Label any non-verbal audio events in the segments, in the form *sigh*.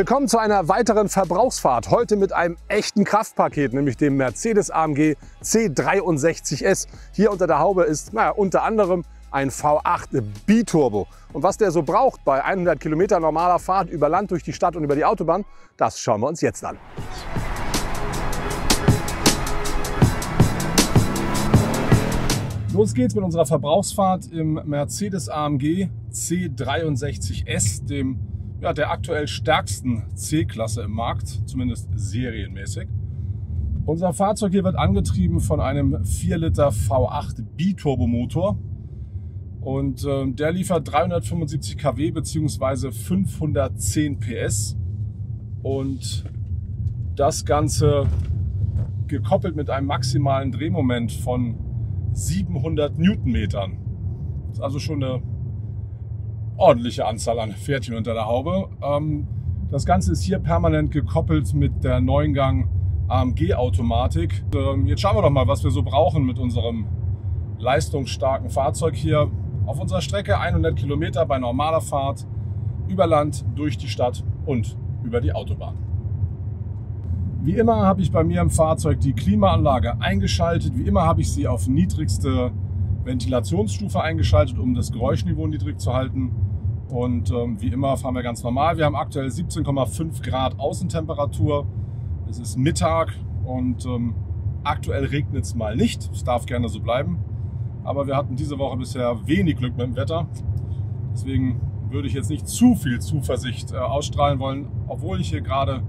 Willkommen zu einer weiteren Verbrauchsfahrt. Heute mit einem echten Kraftpaket, nämlich dem Mercedes AMG C63S. Hier unter der Haube ist naja, unter anderem ein V8 Biturbo. Und was der so braucht bei 100 Kilometer normaler Fahrt über Land, durch die Stadt und über die Autobahn, das schauen wir uns jetzt an. Los geht's mit unserer Verbrauchsfahrt im Mercedes AMG C63S, dem ja, der aktuell stärksten C-Klasse im Markt, zumindest serienmäßig. Unser Fahrzeug hier wird angetrieben von einem 4 Liter V8 Biturbomotor und äh, der liefert 375 kW bzw. 510 PS und das Ganze gekoppelt mit einem maximalen Drehmoment von 700 Newtonmetern. Das ist also schon eine ordentliche Anzahl an Pferdchen unter der Haube. Ähm, das Ganze ist hier permanent gekoppelt mit der neuen Gang AMG-Automatik. Ähm, jetzt schauen wir doch mal, was wir so brauchen mit unserem leistungsstarken Fahrzeug hier auf unserer Strecke 100 Kilometer bei normaler Fahrt über Land, durch die Stadt und über die Autobahn. Wie immer habe ich bei mir im Fahrzeug die Klimaanlage eingeschaltet. Wie immer habe ich sie auf niedrigste Ventilationsstufe eingeschaltet, um das Geräuschniveau niedrig zu halten. Und ähm, wie immer fahren wir ganz normal. Wir haben aktuell 17,5 Grad Außentemperatur. Es ist Mittag und ähm, aktuell regnet es mal nicht. Es darf gerne so bleiben. Aber wir hatten diese Woche bisher wenig Glück mit dem Wetter. Deswegen würde ich jetzt nicht zu viel Zuversicht äh, ausstrahlen wollen, obwohl ich hier gerade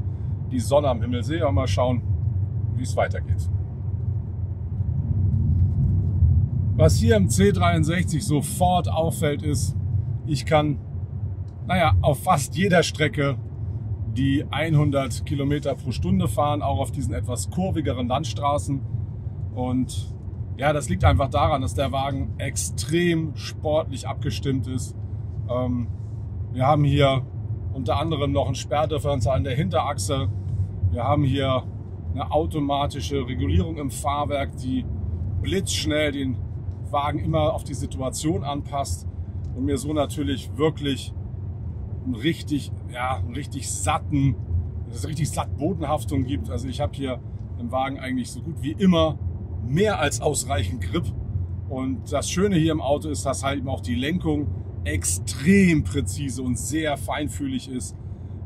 die Sonne am Himmel sehe. mal schauen, wie es weitergeht. Was hier im C63 sofort auffällt, ist, ich kann, naja, auf fast jeder Strecke die 100 Kilometer pro Stunde fahren, auch auf diesen etwas kurvigeren Landstraßen. Und ja, das liegt einfach daran, dass der Wagen extrem sportlich abgestimmt ist. Ähm, wir haben hier unter anderem noch ein Sperrdifferenzial an der Hinterachse, wir haben hier eine automatische Regulierung im Fahrwerk, die blitzschnell den Wagen immer auf die Situation anpasst und mir so natürlich wirklich einen richtig, ja, einen richtig satten, dass es richtig satt Bodenhaftung gibt. Also ich habe hier im Wagen eigentlich so gut wie immer mehr als ausreichend Grip. Und das Schöne hier im Auto ist, dass halt eben auch die Lenkung extrem präzise und sehr feinfühlig ist.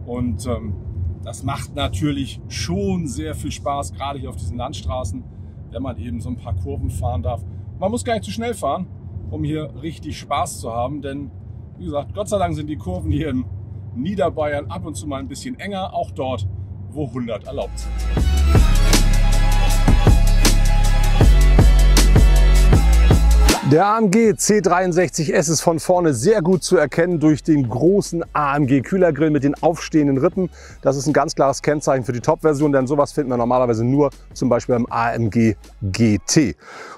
Und ähm, das macht natürlich schon sehr viel Spaß, gerade hier auf diesen Landstraßen, wenn man eben so ein paar Kurven fahren darf. Man muss gar nicht zu schnell fahren, um hier richtig Spaß zu haben, denn wie gesagt, Gott sei Dank sind die Kurven hier in Niederbayern ab und zu mal ein bisschen enger, auch dort, wo 100 erlaubt sind. Der AMG C63S ist von vorne sehr gut zu erkennen durch den großen AMG Kühlergrill mit den aufstehenden Rippen. Das ist ein ganz klares Kennzeichen für die Top-Version, denn sowas finden wir normalerweise nur zum Beispiel beim AMG GT.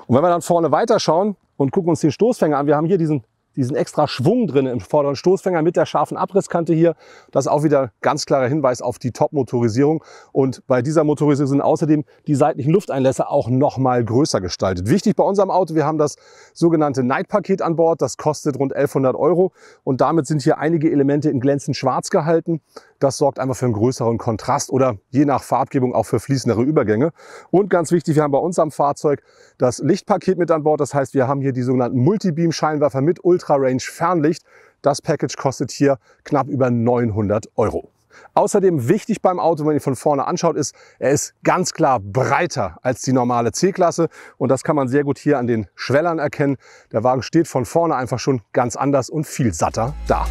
Und wenn wir dann vorne weiterschauen und gucken uns den Stoßfänger an, wir haben hier diesen diesen extra Schwung drin im vorderen Stoßfänger mit der scharfen Abrisskante hier. Das ist auch wieder ganz klarer Hinweis auf die Top-Motorisierung. Und bei dieser Motorisierung sind außerdem die seitlichen Lufteinlässe auch noch mal größer gestaltet. Wichtig bei unserem Auto, wir haben das sogenannte Night-Paket an Bord. Das kostet rund 1100 Euro. Und damit sind hier einige Elemente in glänzend schwarz gehalten. Das sorgt einfach für einen größeren Kontrast oder je nach Farbgebung auch für fließendere Übergänge. Und ganz wichtig, wir haben bei uns am Fahrzeug das Lichtpaket mit an Bord. Das heißt, wir haben hier die sogenannten Multibeam-Scheinwerfer mit Ultra-Range Fernlicht. Das Package kostet hier knapp über 900 Euro. Außerdem wichtig beim Auto, wenn ihr von vorne anschaut, ist, er ist ganz klar breiter als die normale C-Klasse und das kann man sehr gut hier an den Schwellern erkennen. Der Wagen steht von vorne einfach schon ganz anders und viel satter da.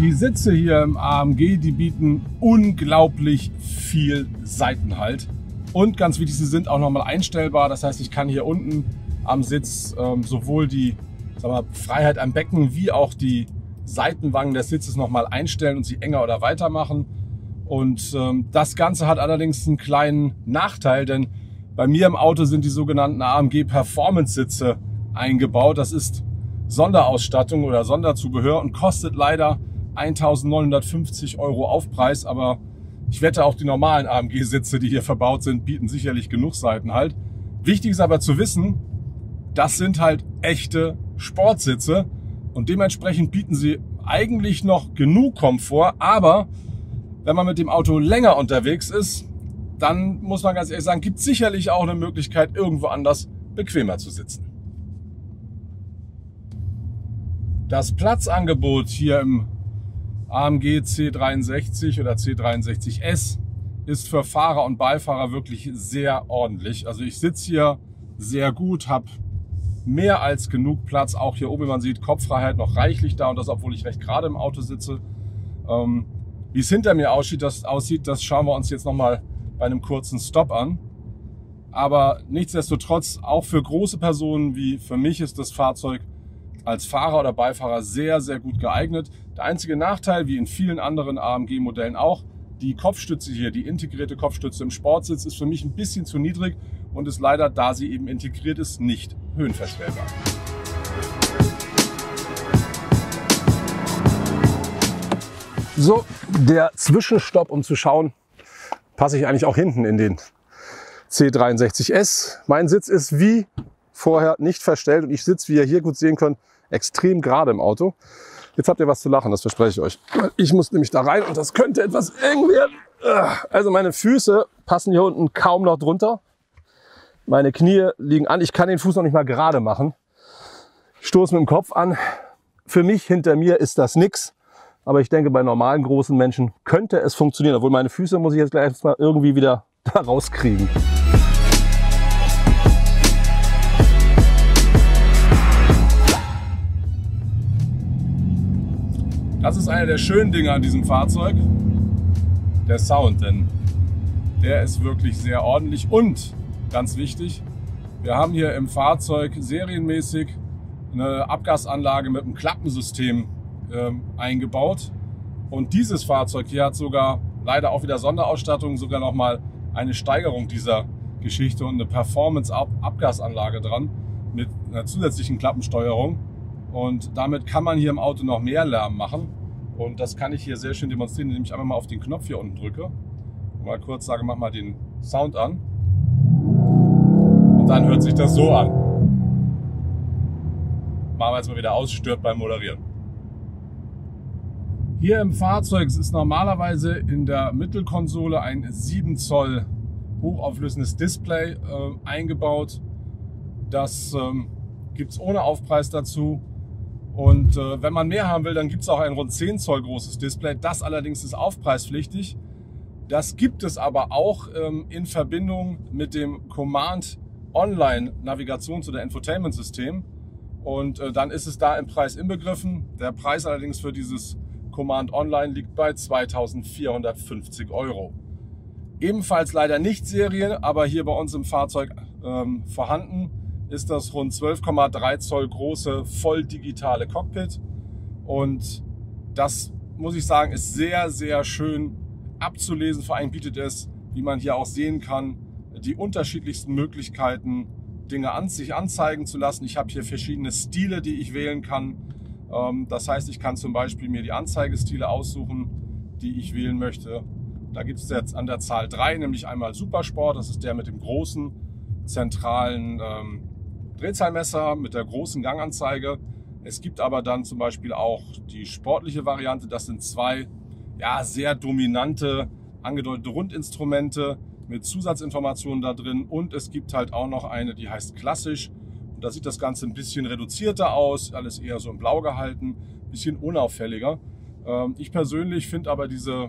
Die Sitze hier im AMG, die bieten unglaublich viel Seitenhalt. Und ganz wichtig, sie sind auch nochmal einstellbar. Das heißt, ich kann hier unten am Sitz ähm, sowohl die mal, Freiheit am Becken wie auch die Seitenwangen des Sitzes nochmal einstellen und sie enger oder weiter machen. Und ähm, das Ganze hat allerdings einen kleinen Nachteil, denn bei mir im Auto sind die sogenannten AMG Performance Sitze eingebaut. Das ist Sonderausstattung oder Sonderzubehör und kostet leider 1950 Euro Aufpreis, aber ich wette auch die normalen AMG-Sitze, die hier verbaut sind, bieten sicherlich genug Seitenhalt. Wichtig ist aber zu wissen, das sind halt echte Sportsitze Und dementsprechend bieten sie eigentlich noch genug Komfort, aber wenn man mit dem Auto länger unterwegs ist, dann muss man ganz ehrlich sagen, gibt sicherlich auch eine Möglichkeit, irgendwo anders bequemer zu sitzen. Das Platzangebot hier im AMG C63 oder C63S ist für Fahrer und Beifahrer wirklich sehr ordentlich. Also ich sitze hier sehr gut, habe mehr als genug Platz. Auch hier oben, wie man sieht, Kopffreiheit noch reichlich da und das, obwohl ich recht gerade im Auto sitze. Ähm, wie es hinter mir aussieht das, aussieht, das schauen wir uns jetzt nochmal bei einem kurzen Stop an. Aber nichtsdestotrotz, auch für große Personen wie für mich ist das Fahrzeug als Fahrer oder Beifahrer sehr, sehr gut geeignet. Der einzige Nachteil, wie in vielen anderen AMG-Modellen auch, die Kopfstütze hier, die integrierte Kopfstütze im Sportsitz ist für mich ein bisschen zu niedrig und ist leider, da sie eben integriert ist, nicht höhenverstellbar. So, der Zwischenstopp, um zu schauen, passe ich eigentlich auch hinten in den C63S. Mein Sitz ist wie vorher nicht verstellt und ich sitze, wie ihr hier gut sehen könnt, extrem gerade im Auto. Jetzt habt ihr was zu lachen, das verspreche ich euch. Ich muss nämlich da rein und das könnte etwas eng werden. Also meine Füße passen hier unten kaum noch drunter. Meine Knie liegen an. Ich kann den Fuß noch nicht mal gerade machen. Ich stoße mit dem Kopf an. Für mich hinter mir ist das nix. Aber ich denke, bei normalen großen Menschen könnte es funktionieren. Obwohl meine Füße muss ich jetzt gleich mal irgendwie wieder *laughs* da rauskriegen. Das ist einer der schönen Dinge an diesem Fahrzeug. Der Sound, denn der ist wirklich sehr ordentlich und ganz wichtig, wir haben hier im Fahrzeug serienmäßig eine Abgasanlage mit einem Klappensystem ähm, eingebaut. Und dieses Fahrzeug hier hat sogar leider auch wieder Sonderausstattung, sogar nochmal eine Steigerung dieser Geschichte und eine Performance-Abgasanlage dran mit einer zusätzlichen Klappensteuerung. Und damit kann man hier im Auto noch mehr Lärm machen. Und das kann ich hier sehr schön demonstrieren, indem ich einfach mal auf den Knopf hier unten drücke. Und mal kurz sage, mach mal den Sound an. Und dann hört sich das so an. Machen wir jetzt mal wieder aus, stört beim Moderieren. Hier im Fahrzeug ist normalerweise in der Mittelkonsole ein 7 Zoll hochauflösendes Display äh, eingebaut. Das ähm, gibt es ohne Aufpreis dazu. Und äh, wenn man mehr haben will, dann gibt es auch ein rund 10 Zoll großes Display. Das allerdings ist aufpreispflichtig. Das gibt es aber auch ähm, in Verbindung mit dem Command Online Navigations- oder Infotainment-System. Und äh, dann ist es da im Preis inbegriffen. Der Preis allerdings für dieses Command Online liegt bei 2450 Euro. Ebenfalls leider nicht Serien, aber hier bei uns im Fahrzeug ähm, vorhanden ist das rund 12,3 Zoll große voll digitale Cockpit. Und das muss ich sagen, ist sehr, sehr schön abzulesen. Vor allem bietet es, wie man hier auch sehen kann, die unterschiedlichsten Möglichkeiten, Dinge an sich anzeigen zu lassen. Ich habe hier verschiedene Stile, die ich wählen kann. Ähm, das heißt, ich kann zum Beispiel mir die Anzeigestile aussuchen, die ich wählen möchte. Da gibt es jetzt an der Zahl drei, nämlich einmal Supersport, das ist der mit dem großen zentralen ähm, Drehzahlmesser mit der großen Ganganzeige. Es gibt aber dann zum Beispiel auch die sportliche Variante. Das sind zwei ja, sehr dominante, angedeutete Rundinstrumente mit Zusatzinformationen da drin. Und es gibt halt auch noch eine, die heißt klassisch. Und da sieht das Ganze ein bisschen reduzierter aus, alles eher so in blau gehalten, bisschen unauffälliger. Ähm, ich persönlich finde aber diese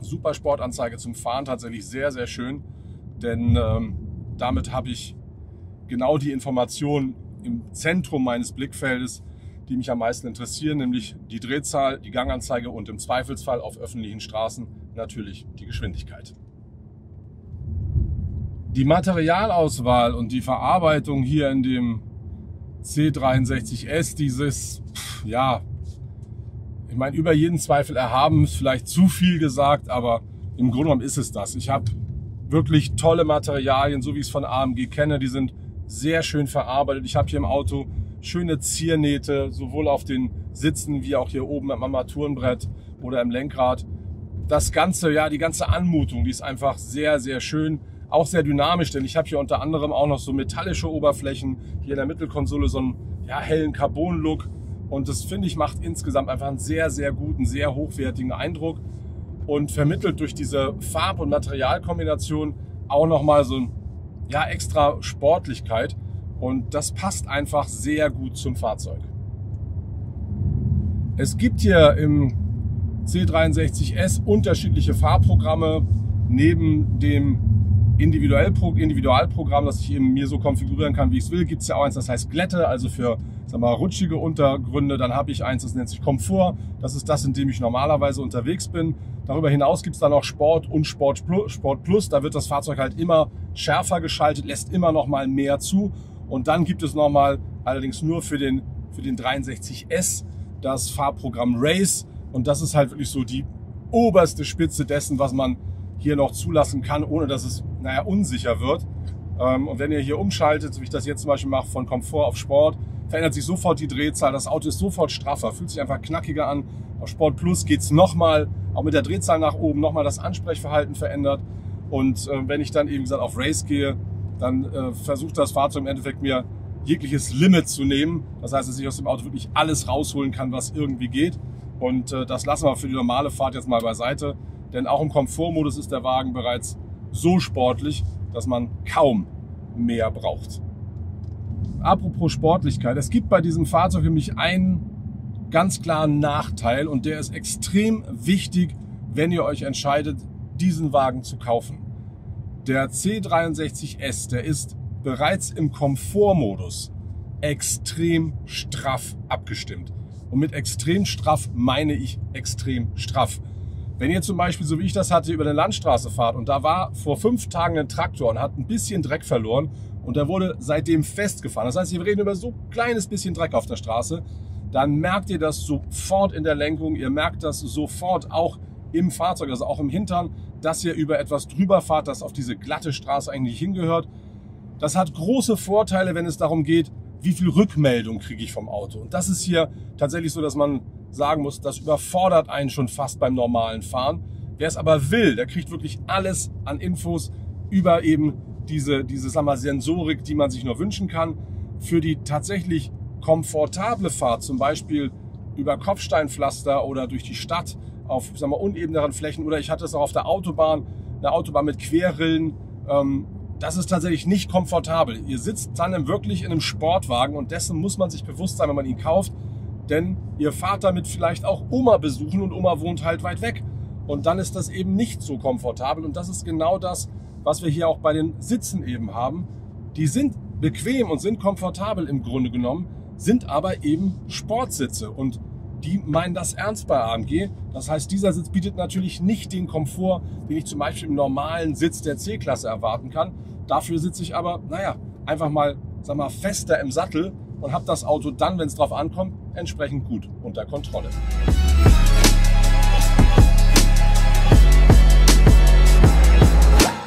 Supersportanzeige zum Fahren tatsächlich sehr, sehr schön, denn ähm, damit habe ich genau die Informationen im Zentrum meines Blickfeldes, die mich am meisten interessieren, nämlich die Drehzahl, die Ganganzeige und im Zweifelsfall auf öffentlichen Straßen natürlich die Geschwindigkeit. Die Materialauswahl und die Verarbeitung hier in dem C63S, dieses, ja, ich meine, über jeden Zweifel erhaben, ist vielleicht zu viel gesagt, aber im Grunde genommen ist es das. Ich habe wirklich tolle Materialien, so wie ich es von AMG kenne, die sind sehr schön verarbeitet. Ich habe hier im Auto schöne Ziernähte, sowohl auf den Sitzen wie auch hier oben am Armaturenbrett oder im Lenkrad. Das Ganze, ja, die ganze Anmutung, die ist einfach sehr, sehr schön. Auch sehr dynamisch, denn ich habe hier unter anderem auch noch so metallische Oberflächen. Hier in der Mittelkonsole so einen ja, hellen Carbon-Look. Und das finde ich macht insgesamt einfach einen sehr, sehr guten, sehr hochwertigen Eindruck und vermittelt durch diese Farb- und Materialkombination auch nochmal so ein, ja, extra Sportlichkeit. Und das passt einfach sehr gut zum Fahrzeug. Es gibt hier im C63S unterschiedliche Fahrprogramme neben dem Individualprogramm, das ich eben mir so konfigurieren kann, wie ich es will, gibt es ja auch eins, das heißt Glätte, also für sag mal, rutschige Untergründe. Dann habe ich eins, das nennt sich Komfort. Das ist das, in dem ich normalerweise unterwegs bin. Darüber hinaus gibt es dann noch Sport und Sport Plus, Sport Plus. Da wird das Fahrzeug halt immer schärfer geschaltet, lässt immer noch mal mehr zu. Und dann gibt es noch mal, allerdings nur für den, für den 63S, das Fahrprogramm Race. Und das ist halt wirklich so die oberste Spitze dessen, was man hier noch zulassen kann, ohne dass es, naja, unsicher wird. Ähm, und wenn ihr hier umschaltet, so wie ich das jetzt zum Beispiel mache, von Komfort auf Sport, verändert sich sofort die Drehzahl. Das Auto ist sofort straffer, fühlt sich einfach knackiger an. Auf Sport Plus geht's nochmal, auch mit der Drehzahl nach oben, nochmal das Ansprechverhalten verändert. Und äh, wenn ich dann eben gesagt auf Race gehe, dann äh, versucht das Fahrzeug im Endeffekt mir jegliches Limit zu nehmen. Das heißt, dass ich aus dem Auto wirklich alles rausholen kann, was irgendwie geht. Und äh, das lassen wir für die normale Fahrt jetzt mal beiseite. Denn auch im Komfortmodus ist der Wagen bereits so sportlich, dass man kaum mehr braucht. Apropos Sportlichkeit, es gibt bei diesem Fahrzeug nämlich einen ganz klaren Nachteil und der ist extrem wichtig, wenn ihr euch entscheidet, diesen Wagen zu kaufen. Der C63S, der ist bereits im Komfortmodus extrem straff abgestimmt. Und mit extrem straff meine ich extrem straff. Wenn ihr zum Beispiel, so wie ich das hatte, über eine Landstraße fahrt und da war vor fünf Tagen ein Traktor und hat ein bisschen Dreck verloren und der wurde seitdem festgefahren. Das heißt, wir reden über so ein kleines bisschen Dreck auf der Straße, dann merkt ihr das sofort in der Lenkung, ihr merkt das sofort auch im Fahrzeug, also auch im Hintern, dass ihr über etwas drüber fahrt, das auf diese glatte Straße eigentlich hingehört. Das hat große Vorteile, wenn es darum geht, wie viel Rückmeldung kriege ich vom Auto. Und das ist hier tatsächlich so, dass man sagen muss, das überfordert einen schon fast beim normalen Fahren. Wer es aber will, der kriegt wirklich alles an Infos über eben diese, diese sagen wir, Sensorik, die man sich nur wünschen kann. Für die tatsächlich komfortable Fahrt, zum Beispiel über Kopfsteinpflaster oder durch die Stadt auf sagen wir, unebeneren Flächen oder ich hatte es auch auf der Autobahn, eine Autobahn mit Querrillen. Ähm, das ist tatsächlich nicht komfortabel. Ihr sitzt dann wirklich in einem Sportwagen und dessen muss man sich bewusst sein, wenn man ihn kauft. Denn ihr fahrt damit vielleicht auch Oma besuchen und Oma wohnt halt weit weg. Und dann ist das eben nicht so komfortabel. Und das ist genau das, was wir hier auch bei den Sitzen eben haben. Die sind bequem und sind komfortabel im Grunde genommen, sind aber eben Sportsitze. Und die meinen das ernst bei AMG. Das heißt, dieser Sitz bietet natürlich nicht den Komfort, den ich zum Beispiel im normalen Sitz der C-Klasse erwarten kann. Dafür sitze ich aber, naja, einfach mal, sag mal, fester im Sattel und habe das Auto dann, wenn es drauf ankommt, entsprechend gut unter Kontrolle.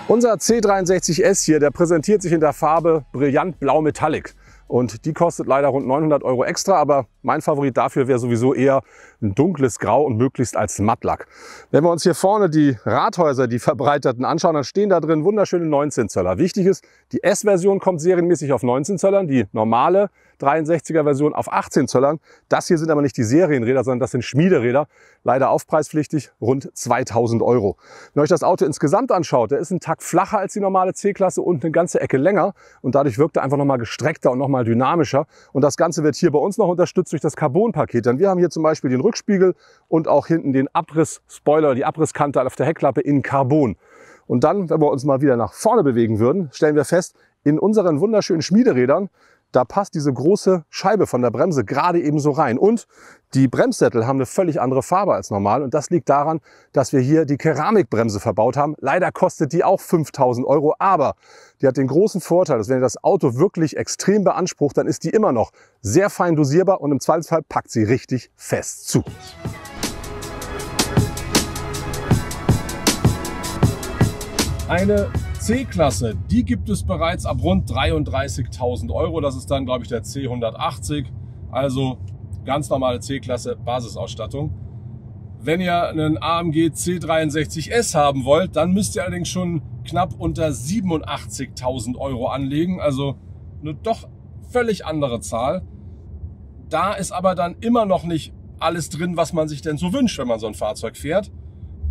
Unser C63S hier, der präsentiert sich in der Farbe Brillant Blau Metallic. Und die kostet leider rund 900 Euro extra, aber mein Favorit dafür wäre sowieso eher ein dunkles Grau und möglichst als Mattlack. Wenn wir uns hier vorne die Rathäuser, die verbreiterten anschauen, dann stehen da drin wunderschöne 19 Zöller. Wichtig ist, die S-Version kommt serienmäßig auf 19 Zöllern, die normale 63er Version auf 18 Zöllern. Das hier sind aber nicht die Serienräder, sondern das sind Schmiederäder. Leider aufpreispflichtig, rund 2000 Euro. Wenn euch das Auto insgesamt anschaut, der ist ein Takt flacher als die normale C-Klasse und eine ganze Ecke länger. Und dadurch wirkt er einfach nochmal gestreckter und nochmal dynamischer. Und das Ganze wird hier bei uns noch unterstützt durch das Carbon-Paket. Denn wir haben hier zum Beispiel den Rückspiegel und auch hinten den Abriss-Spoiler, die Abrisskante auf der Heckklappe in Carbon. Und dann, wenn wir uns mal wieder nach vorne bewegen würden, stellen wir fest, in unseren wunderschönen Schmiederädern da passt diese große Scheibe von der Bremse gerade eben so rein. Und die Bremssättel haben eine völlig andere Farbe als normal. Und das liegt daran, dass wir hier die Keramikbremse verbaut haben. Leider kostet die auch 5000 Euro, aber die hat den großen Vorteil, dass wenn ihr das Auto wirklich extrem beansprucht, dann ist die immer noch sehr fein dosierbar und im Zweifelsfall packt sie richtig fest zu. Eine C-Klasse, die gibt es bereits ab rund 33.000 Euro. Das ist dann, glaube ich, der C180. Also ganz normale C-Klasse Basisausstattung. Wenn ihr einen AMG C63S haben wollt, dann müsst ihr allerdings schon knapp unter 87.000 Euro anlegen. Also eine doch völlig andere Zahl. Da ist aber dann immer noch nicht alles drin, was man sich denn so wünscht, wenn man so ein Fahrzeug fährt.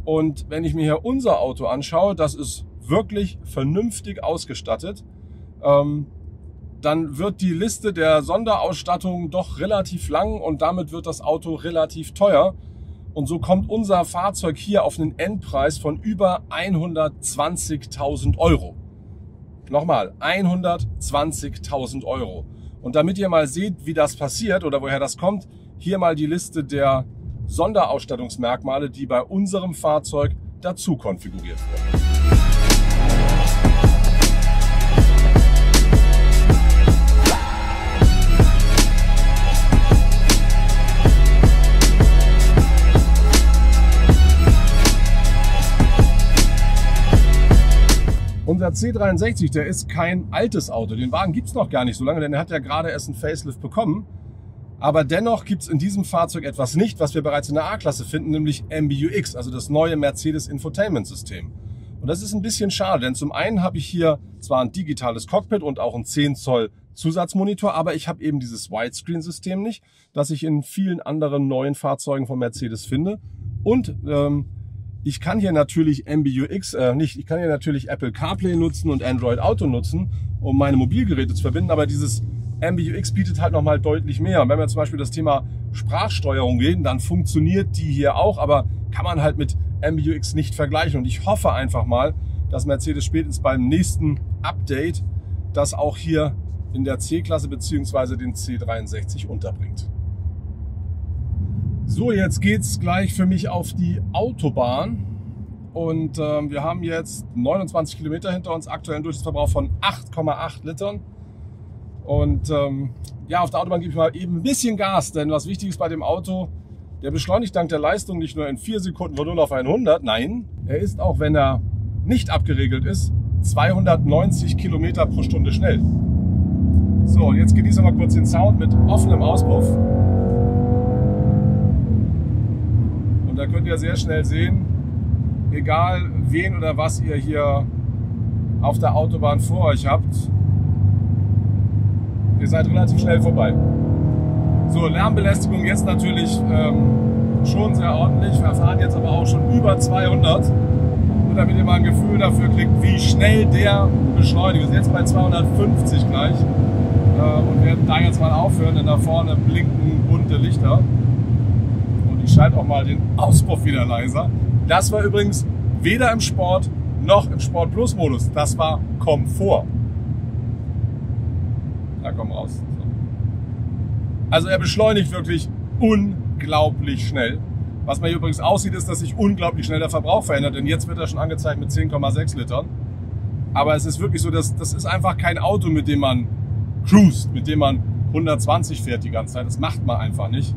Und wenn ich mir hier unser Auto anschaue, das ist wirklich vernünftig ausgestattet. Ähm, dann wird die Liste der Sonderausstattung doch relativ lang und damit wird das Auto relativ teuer. Und so kommt unser Fahrzeug hier auf einen Endpreis von über 120.000 Euro. Nochmal, 120.000 Euro. Und damit ihr mal seht, wie das passiert oder woher das kommt, hier mal die Liste der Sonderausstattungsmerkmale, die bei unserem Fahrzeug dazu konfiguriert wurden. Unser C63, der ist kein altes Auto. Den Wagen gibt's noch gar nicht so lange, denn er hat ja gerade erst einen Facelift bekommen. Aber dennoch gibt's in diesem Fahrzeug etwas nicht, was wir bereits in der A-Klasse finden, nämlich MBUX, also das neue Mercedes Infotainment System. Und das ist ein bisschen schade, denn zum einen habe ich hier zwar ein digitales Cockpit und auch ein 10 Zoll Zusatzmonitor, aber ich habe eben dieses Widescreen-System nicht, das ich in vielen anderen neuen Fahrzeugen von Mercedes finde. Und ähm, ich kann hier natürlich MBUX äh, nicht, ich kann hier natürlich Apple CarPlay nutzen und Android Auto nutzen, um meine Mobilgeräte zu verbinden, aber dieses MBUX bietet halt nochmal deutlich mehr. Und wenn wir zum Beispiel das Thema Sprachsteuerung reden, dann funktioniert die hier auch, aber kann man halt mit MBUX nicht vergleichen. Und ich hoffe einfach mal, dass Mercedes spätestens beim nächsten Update das auch hier in der C-Klasse beziehungsweise den C63 unterbringt. So, jetzt geht's gleich für mich auf die Autobahn. Und ähm, wir haben jetzt 29 Kilometer hinter uns, aktuellen Durchschnittsverbrauch von 8,8 Litern. Und ähm, ja, auf der Autobahn gebe ich mal eben ein bisschen Gas, denn was wichtig ist bei dem Auto, der beschleunigt dank der Leistung nicht nur in 4 Sekunden von 0 auf 100, nein, er ist auch, wenn er nicht abgeregelt ist, 290 Kilometer pro Stunde schnell. So, jetzt genießen wir mal kurz den Sound mit offenem Auspuff. Da könnt ihr sehr schnell sehen, egal wen oder was ihr hier auf der Autobahn vor euch habt, ihr seid relativ schnell vorbei. So, Lärmbelästigung jetzt natürlich ähm, schon sehr ordentlich. Wir fahren jetzt aber auch schon über 200. Nur damit ihr mal ein Gefühl dafür kriegt, wie schnell der beschleunigt. Wir sind jetzt bei 250 gleich äh, und werden da jetzt mal aufhören, denn da vorne blinken bunte Lichter ich schalte auch mal den Auspuff wieder leiser. Das war übrigens weder im Sport noch im Sport Plus Modus. Das war Komfort. Da komm raus. So. Also er beschleunigt wirklich unglaublich schnell. Was man hier übrigens aussieht, ist, dass sich unglaublich schnell der Verbrauch verändert. Denn jetzt wird er schon angezeigt mit 10,6 Litern. Aber es ist wirklich so, dass das ist einfach kein Auto, mit dem man cruist, mit dem man 120 fährt die ganze Zeit. Das macht man einfach nicht.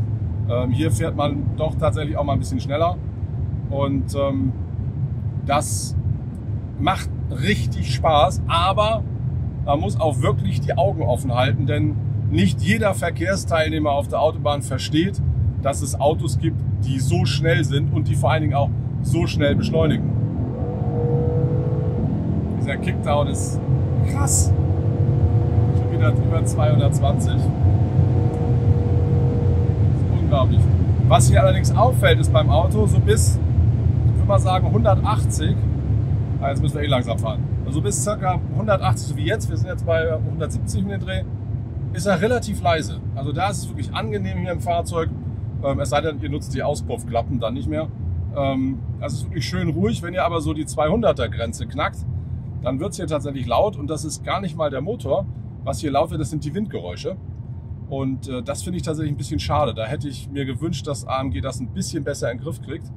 Ähm, hier fährt man doch tatsächlich auch mal ein bisschen schneller. Und ähm, das macht richtig Spaß, aber man muss auch wirklich die Augen offen halten, denn nicht jeder Verkehrsteilnehmer auf der Autobahn versteht, dass es Autos gibt, die so schnell sind und die vor allen Dingen auch so schnell beschleunigen. Dieser Kickdown ist krass. Schon wieder über 220 unglaublich. Was hier allerdings auffällt, ist beim Auto so bis, ich würde mal sagen, 180. Ah, jetzt müssen wir eh langsam fahren. Also bis ca. 180, so wie jetzt, wir sind jetzt bei 170 mit dem Dreh, ist er relativ leise. Also da ist es wirklich angenehm hier im Fahrzeug. Ähm, es sei denn, ihr nutzt die Auspuffklappen dann nicht mehr. Ähm, es ist wirklich schön ruhig. Wenn ihr aber so die 200er Grenze knackt, dann wird es hier tatsächlich laut und das ist gar nicht mal der Motor. Was hier laut wird, das sind die Windgeräusche. Und äh, das finde ich tatsächlich ein bisschen schade. Da hätte ich mir gewünscht, dass AMG das ein bisschen besser in den Griff kriegt.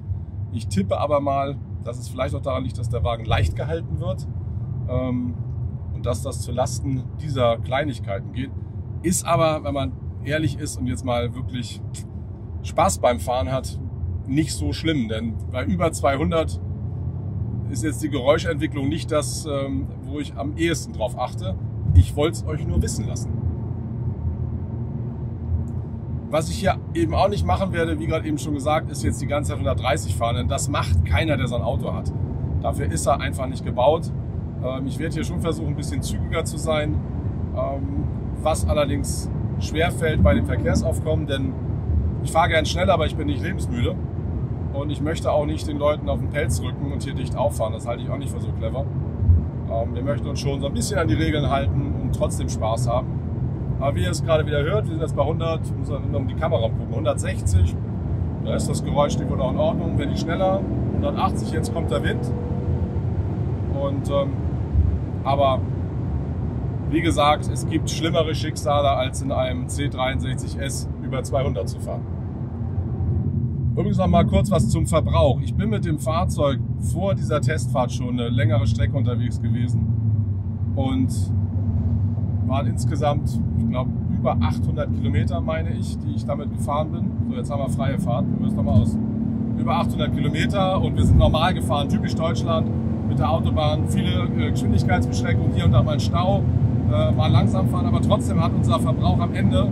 Ich tippe aber mal, dass es vielleicht auch daran liegt, dass der Wagen leicht gehalten wird ähm, und dass das zu Lasten dieser Kleinigkeiten geht. Ist aber, wenn man ehrlich ist und jetzt mal wirklich Spaß beim Fahren hat, nicht so schlimm. Denn bei über 200 ist jetzt die Geräuschentwicklung nicht das, ähm, wo ich am ehesten drauf achte. Ich wollte es euch nur wissen lassen. Was ich hier eben auch nicht machen werde, wie gerade eben schon gesagt, ist jetzt die ganze Zeit 130 fahren, denn das macht keiner, der so ein Auto hat. Dafür ist er einfach nicht gebaut. Ähm, ich werde hier schon versuchen, ein bisschen zügiger zu sein. Ähm, was allerdings schwerfällt bei dem Verkehrsaufkommen, denn ich fahre gern schnell, aber ich bin nicht lebensmüde. Und ich möchte auch nicht den Leuten auf den Pelz rücken und hier dicht auffahren. Das halte ich auch nicht für so clever. Ähm, wir möchten uns schon so ein bisschen an die Regeln halten und trotzdem Spaß haben. Aber wie ihr es gerade wieder hört, wir sind jetzt bei 100, ich muss um die Kamera gucken, 160. Da ist das Geräuschniveau noch in Ordnung. Wenn ich schneller, 180, jetzt kommt der Wind. Und, ähm, aber wie gesagt, es gibt schlimmere Schicksale, als in einem C63S über 200 zu fahren. Übrigens noch mal kurz was zum Verbrauch. Ich bin mit dem Fahrzeug vor dieser Testfahrt schon eine längere Strecke unterwegs gewesen und waren insgesamt, ich glaube, über 800 Kilometer, meine ich, die ich damit gefahren bin. So, jetzt haben wir freie Fahrt. Wir müssen nochmal aus. Über 800 Kilometer und wir sind normal gefahren, typisch Deutschland, mit der Autobahn. Viele äh, Geschwindigkeitsbeschränkungen, hier und da mal ein Stau, äh, mal langsam fahren, aber trotzdem hat unser Verbrauch am Ende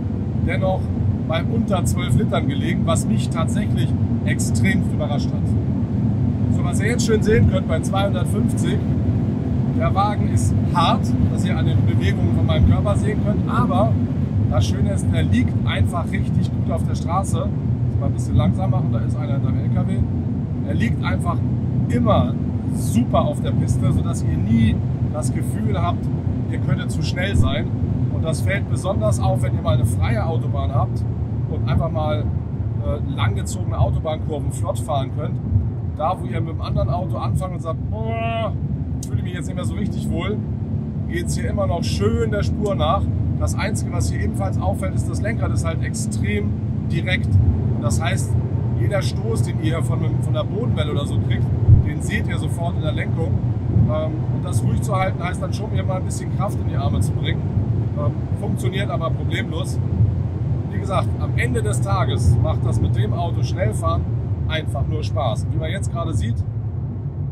dennoch bei unter 12 Litern gelegen, was mich tatsächlich extrem überrascht hat. So, was ihr jetzt schön sehen könnt bei 250, der Wagen ist hart, dass ihr an den Bewegungen von meinem Körper sehen könnt, aber das Schöne ist, er liegt einfach richtig gut auf der Straße. Ich mal ein bisschen langsam machen, da ist einer hinterm LKW. Er liegt einfach immer super auf der Piste, sodass ihr nie das Gefühl habt, ihr könntet zu schnell sein. Und das fällt besonders auf, wenn ihr mal eine freie Autobahn habt und einfach mal äh, langgezogene Autobahnkurven flott fahren könnt. Da, wo ihr mit einem anderen Auto anfangt und sagt, boah, fühle mich jetzt nicht mehr so richtig wohl, geht es hier immer noch schön der Spur nach. Das Einzige, was hier ebenfalls auffällt, ist, das Lenkrad ist halt extrem direkt. Das heißt, jeder Stoß, den ihr von, von der Bodenwelle oder so kriegt, den seht ihr sofort in der Lenkung. Ähm, und das ruhig zu halten, heißt dann schon, mir mal ein bisschen Kraft in die Arme zu bringen. Ähm, funktioniert aber problemlos. Wie gesagt, am Ende des Tages macht das mit dem Auto Schnellfahren einfach nur Spaß. Wie man jetzt gerade sieht,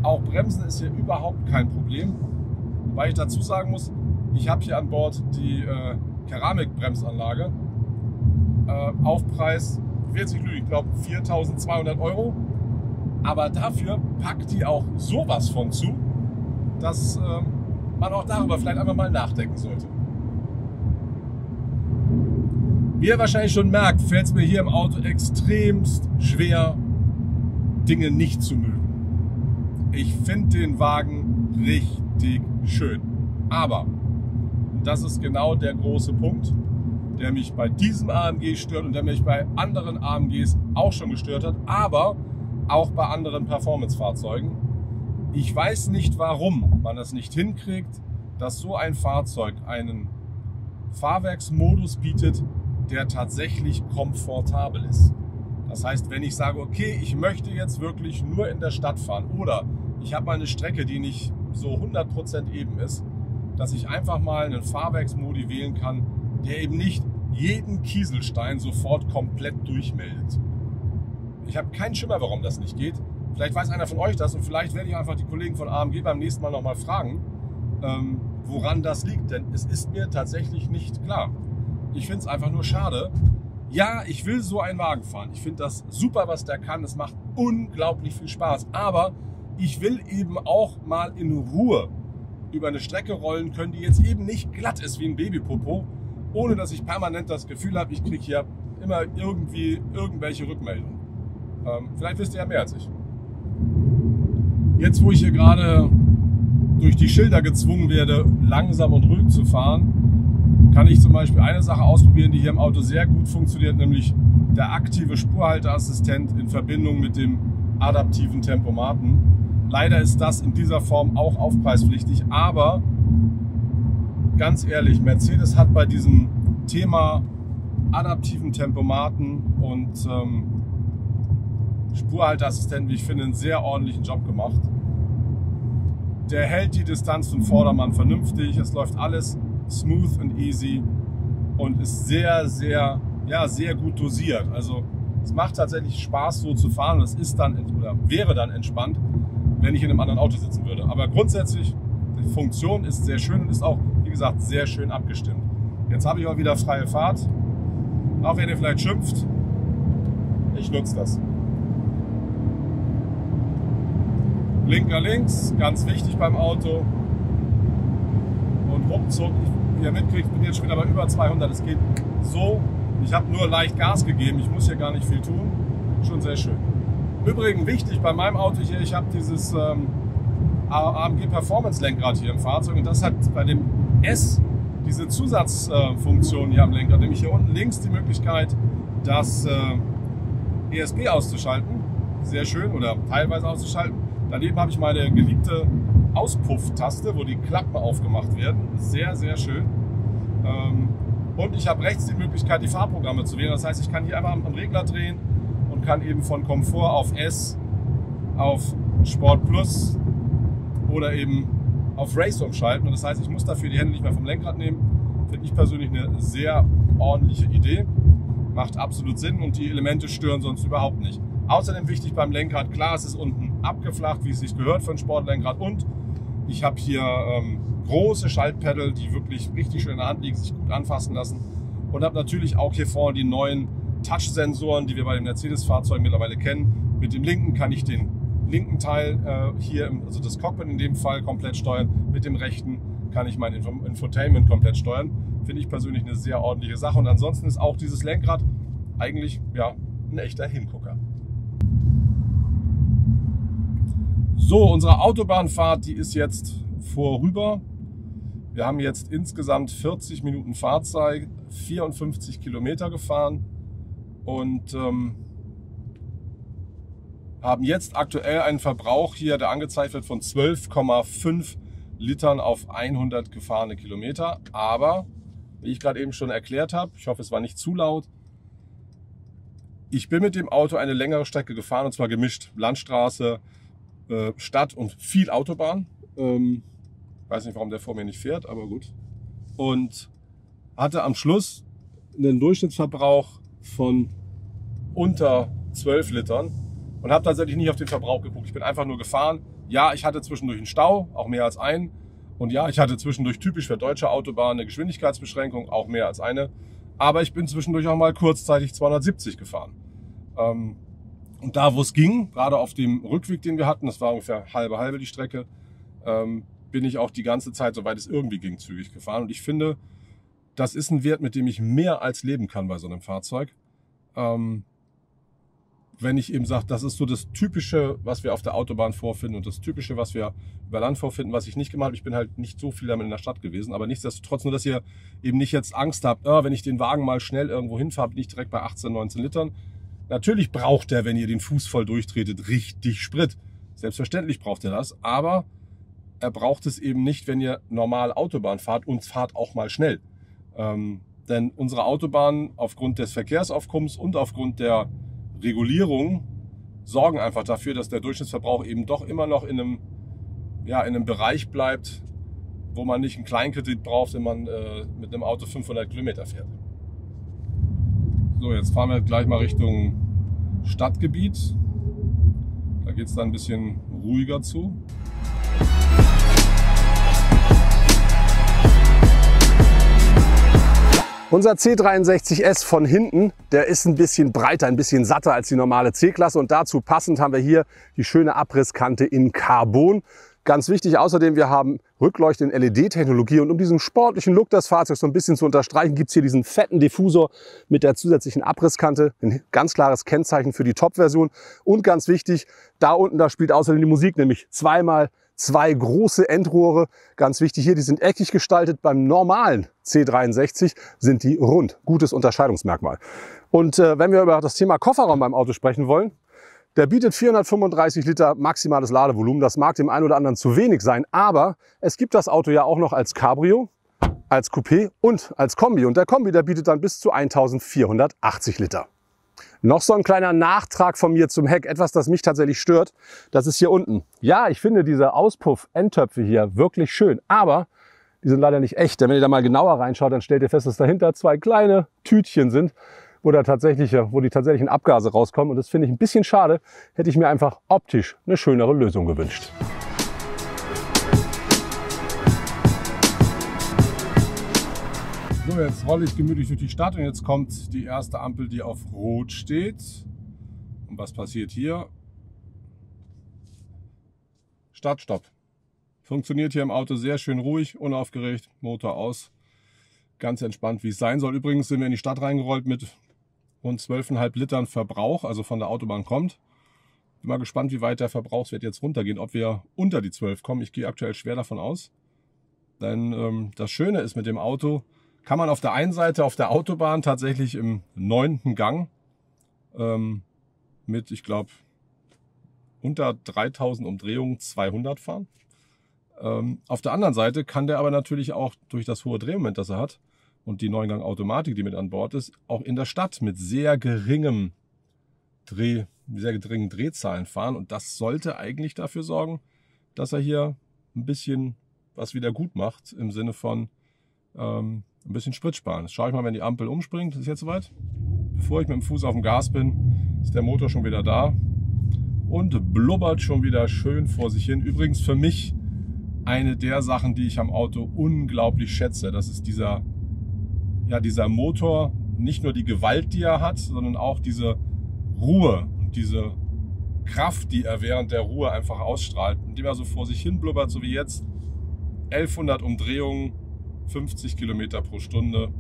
auch Bremsen ist hier überhaupt kein Problem. Wobei ich dazu sagen muss, ich habe hier an Bord die äh, Keramikbremsanlage. Äh, Aufpreis, ich will jetzt ich glaube 4200 Euro. Aber dafür packt die auch sowas von zu, dass äh, man auch darüber vielleicht einfach mal nachdenken sollte. Wie ihr wahrscheinlich schon merkt, fällt es mir hier im Auto extremst schwer, Dinge nicht zu mögen. Ich finde den Wagen richtig schön. Aber, das ist genau der große Punkt, der mich bei diesem AMG stört und der mich bei anderen AMGs auch schon gestört hat, aber auch bei anderen Performance-Fahrzeugen. Ich weiß nicht, warum man es nicht hinkriegt, dass so ein Fahrzeug einen Fahrwerksmodus bietet, der tatsächlich komfortabel ist. Das heißt, wenn ich sage, okay, ich möchte jetzt wirklich nur in der Stadt fahren oder ich habe mal eine Strecke, die nicht so 100% eben ist, dass ich einfach mal einen Fahrwerksmodi wählen kann, der eben nicht jeden Kieselstein sofort komplett durchmeldet. Ich habe keinen Schimmer, warum das nicht geht. Vielleicht weiß einer von euch das und vielleicht werde ich einfach die Kollegen von AMG beim nächsten Mal nochmal fragen, ähm, woran das liegt. Denn es ist mir tatsächlich nicht klar. Ich finde es einfach nur schade. Ja, ich will so einen Wagen fahren. Ich finde das super, was der kann. Es macht unglaublich viel Spaß. Aber ich will eben auch mal in Ruhe über eine Strecke rollen können, die jetzt eben nicht glatt ist wie ein Babypopo, ohne dass ich permanent das Gefühl habe, ich kriege hier immer irgendwie irgendwelche Rückmeldungen. Ähm, vielleicht wisst ihr ja mehr als ich. Jetzt, wo ich hier gerade durch die Schilder gezwungen werde, langsam und ruhig zu fahren, kann ich zum Beispiel eine Sache ausprobieren, die hier im Auto sehr gut funktioniert, nämlich der aktive Spurhalteassistent in Verbindung mit dem adaptiven Tempomaten. Leider ist das in dieser Form auch aufpreispflichtig, aber ganz ehrlich, Mercedes hat bei diesem Thema adaptiven Tempomaten und ähm, Spurhalteassistenten, wie ich finde, einen sehr ordentlichen Job gemacht. Der hält die Distanz zum Vordermann vernünftig, es läuft alles smooth und easy und ist sehr, sehr, ja, sehr gut dosiert. Also es macht tatsächlich Spaß, so zu fahren. Es ist dann oder wäre dann entspannt, wenn ich in einem anderen Auto sitzen würde. Aber grundsätzlich, die Funktion ist sehr schön und ist auch, wie gesagt, sehr schön abgestimmt. Jetzt habe ich auch wieder freie Fahrt. Auch wenn ihr vielleicht schimpft, ich nutze das. Blinker links, ganz wichtig beim Auto. Und ruckzuck, ihr mitkriegt, bin jetzt wieder bei über 200. Es geht so. Ich habe nur leicht Gas gegeben. Ich muss hier gar nicht viel tun. Schon sehr schön. Übrigens wichtig bei meinem Auto hier, ich habe dieses ähm, AMG Performance Lenkrad hier im Fahrzeug und das hat bei dem S diese Zusatzfunktion hier am Lenkrad, nämlich hier unten links die Möglichkeit, das äh, ESP auszuschalten. Sehr schön oder teilweise auszuschalten. Daneben habe ich meine geliebte Auspufftaste, wo die Klappen aufgemacht werden. Sehr, sehr schön. Ähm, und ich habe rechts die Möglichkeit, die Fahrprogramme zu wählen. Das heißt, ich kann hier einfach am Regler drehen und kann eben von Komfort auf S, auf Sport Plus oder eben auf Race umschalten. Und das heißt, ich muss dafür die Hände nicht mehr vom Lenkrad nehmen. Finde ich persönlich eine sehr ordentliche Idee. Macht absolut Sinn und die Elemente stören sonst überhaupt nicht. Außerdem wichtig beim Lenkrad, klar, es ist unten abgeflacht, wie es sich gehört für ein Sportlenkrad. Und ich habe hier ähm, große Schaltpedal, die wirklich richtig schön in der Hand liegen, sich gut anfassen lassen. Und habe natürlich auch hier vorne die neuen Touch-Sensoren, die wir bei den Mercedes-Fahrzeugen mittlerweile kennen. Mit dem linken kann ich den linken Teil äh, hier, im, also das Cockpit in dem Fall, komplett steuern. Mit dem rechten kann ich mein Infotainment komplett steuern. Finde ich persönlich eine sehr ordentliche Sache. Und ansonsten ist auch dieses Lenkrad eigentlich ja, ein echter Hingucker. So, unsere Autobahnfahrt, die ist jetzt vorüber. Wir haben jetzt insgesamt 40 Minuten Fahrzeit, 54 Kilometer gefahren und ähm, haben jetzt aktuell einen Verbrauch hier, der angezeigt wird, von 12,5 Litern auf 100 gefahrene Kilometer. Aber, wie ich gerade eben schon erklärt habe, ich hoffe, es war nicht zu laut, ich bin mit dem Auto eine längere Strecke gefahren und zwar gemischt. Landstraße, äh, Stadt und viel Autobahn. Ähm, weiß nicht, warum der vor mir nicht fährt, aber gut. Und hatte am Schluss einen Durchschnittsverbrauch von unter 12 Litern und habe tatsächlich nicht auf den Verbrauch geguckt. Ich bin einfach nur gefahren. Ja, ich hatte zwischendurch einen Stau, auch mehr als einen. Und ja, ich hatte zwischendurch typisch für deutsche Autobahnen eine Geschwindigkeitsbeschränkung, auch mehr als eine. Aber ich bin zwischendurch auch mal kurzzeitig 270 gefahren. Ähm, und da, wo es ging, gerade auf dem Rückweg, den wir hatten, das war ungefähr halbe halbe die Strecke, ähm, bin ich auch die ganze Zeit, soweit es irgendwie ging, zügig gefahren. Und ich finde, das ist ein Wert, mit dem ich mehr als leben kann bei so einem Fahrzeug. Ähm, wenn ich eben sage, das ist so das Typische, was wir auf der Autobahn vorfinden und das Typische, was wir über Land vorfinden, was ich nicht gemacht habe. Ich bin halt nicht so viel damit in der Stadt gewesen, aber nichtsdestotrotz nur, dass ihr eben nicht jetzt Angst habt, oh, wenn ich den Wagen mal schnell irgendwo hinfahre, bin ich direkt bei 18, 19 Litern. Natürlich braucht er, wenn ihr den Fuß voll durchtretet, richtig Sprit. Selbstverständlich braucht er das, aber er braucht es eben nicht, wenn ihr normal Autobahn fahrt und fahrt auch mal schnell. Ähm, denn unsere Autobahnen aufgrund des Verkehrsaufkommens und aufgrund der Regulierung sorgen einfach dafür, dass der Durchschnittsverbrauch eben doch immer noch in einem, ja, in einem Bereich bleibt, wo man nicht einen Kleinkredit braucht, wenn man äh, mit einem Auto 500 Kilometer fährt. So, jetzt fahren wir gleich mal Richtung Stadtgebiet. Da geht es dann ein bisschen ruhiger zu. Unser C63S von hinten, der ist ein bisschen breiter, ein bisschen satter als die normale C-Klasse und dazu passend haben wir hier die schöne Abrisskante in Carbon. Ganz wichtig außerdem, wir haben Rückleuchte in LED-Technologie und um diesen sportlichen Look des Fahrzeugs so ein bisschen zu unterstreichen, gibt's hier diesen fetten Diffusor mit der zusätzlichen Abrisskante. Ein ganz klares Kennzeichen für die Top-Version. Und ganz wichtig, da unten, da spielt außerdem die Musik, nämlich zweimal zwei große Endrohre. Ganz wichtig hier, die sind eckig gestaltet. Beim normalen C63 sind die rund. Gutes Unterscheidungsmerkmal. Und äh, wenn wir über das Thema Kofferraum beim Auto sprechen wollen, der bietet 435 Liter maximales Ladevolumen. Das mag dem einen oder anderen zu wenig sein, aber es gibt das Auto ja auch noch als Cabrio, als Coupé und als Kombi. Und der Kombi, der bietet dann bis zu 1480 Liter. Noch so ein kleiner Nachtrag von mir zum Heck, etwas, das mich tatsächlich stört. Das ist hier unten. Ja, ich finde diese Auspuff-Endtöpfe hier wirklich schön, aber die sind leider nicht echt. Denn wenn ihr da mal genauer reinschaut, dann stellt ihr fest, dass dahinter zwei kleine Tütchen sind, wo, da tatsächliche, wo die tatsächlichen Abgase rauskommen. Und das finde ich ein bisschen schade. Hätte ich mir einfach optisch eine schönere Lösung gewünscht. So, jetzt rolle ich gemütlich durch die Stadt und jetzt kommt die erste Ampel, die auf Rot steht. Und was passiert hier? Startstopp. Funktioniert hier im Auto sehr schön ruhig, unaufgeregt, Motor aus. Ganz entspannt, wie es sein soll. Übrigens sind wir in die Stadt reingerollt mit rund 12,5 Litern Verbrauch, also von der Autobahn kommt. Bin mal gespannt, wie weit der Verbrauchswert jetzt runtergeht, ob wir unter die 12 kommen. Ich gehe aktuell schwer davon aus. Denn ähm, das Schöne ist mit dem Auto, kann man auf der einen Seite auf der Autobahn tatsächlich im neunten Gang ähm, mit, ich glaube, unter 3000 Umdrehungen 200 fahren. Ähm, auf der anderen Seite kann der aber natürlich auch durch das hohe Drehmoment, das er hat und die Neungang-Automatik, die mit an Bord ist, auch in der Stadt mit sehr geringem Dreh, sehr geringen Drehzahlen fahren. Und das sollte eigentlich dafür sorgen, dass er hier ein bisschen was wieder gut macht im Sinne von ähm, ein bisschen Sprit sparen. Jetzt schaue ich mal, wenn die Ampel umspringt. Ist jetzt soweit? Bevor ich mit dem Fuß auf dem Gas bin, ist der Motor schon wieder da und blubbert schon wieder schön vor sich hin. Übrigens für mich eine der Sachen, die ich am Auto unglaublich schätze. Das ist dieser, ja, dieser Motor, nicht nur die Gewalt, die er hat, sondern auch diese Ruhe und diese Kraft, die er während der Ruhe einfach ausstrahlt, indem er so vor sich hin blubbert, so wie jetzt. 1100 Umdrehungen, 50 Kilometer pro Stunde,